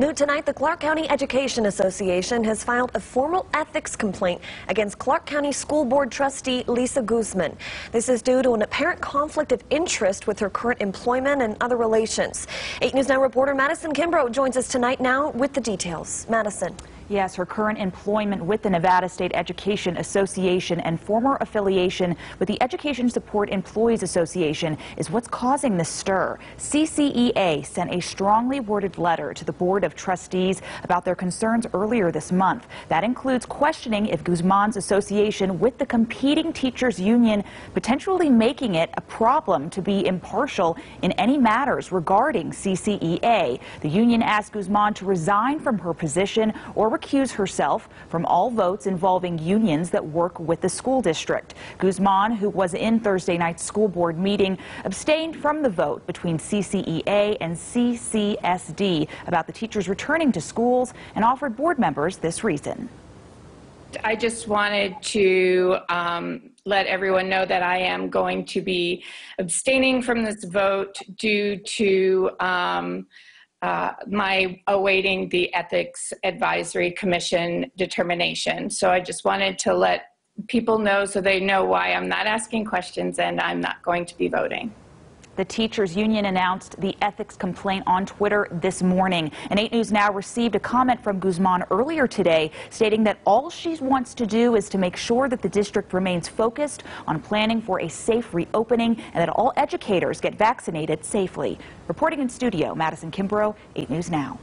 New tonight, the Clark County Education Association has filed a formal ethics complaint against Clark County School Board trustee Lisa Guzman. This is due to an apparent conflict of interest with her current employment and other relations. 8 News Now reporter Madison Kimbrough joins us tonight now with the details. Madison. Yes, her current employment with the Nevada State Education Association and former affiliation with the Education Support Employees Association is what's causing the stir. CCEA sent a strongly worded letter to the Board of Trustees about their concerns earlier this month. That includes questioning if Guzman's association with the competing teachers union potentially making it a problem to be impartial in any matters regarding CCEA. The union asked Guzman to resign from her position or recuse herself from all votes involving unions that work with the school district. Guzman, who was in Thursday night's school board meeting, abstained from the vote between CCEA and CCSD about the teachers returning to schools and offered board members this reason. I just wanted to um, let everyone know that I am going to be abstaining from this vote due to um, uh, my awaiting the Ethics Advisory Commission determination. So I just wanted to let people know so they know why I'm not asking questions and I'm not going to be voting. The teachers union announced the ethics complaint on Twitter this morning. And 8 News Now received a comment from Guzman earlier today stating that all she wants to do is to make sure that the district remains focused on planning for a safe reopening and that all educators get vaccinated safely. Reporting in studio, Madison Kimbrough, 8 News Now.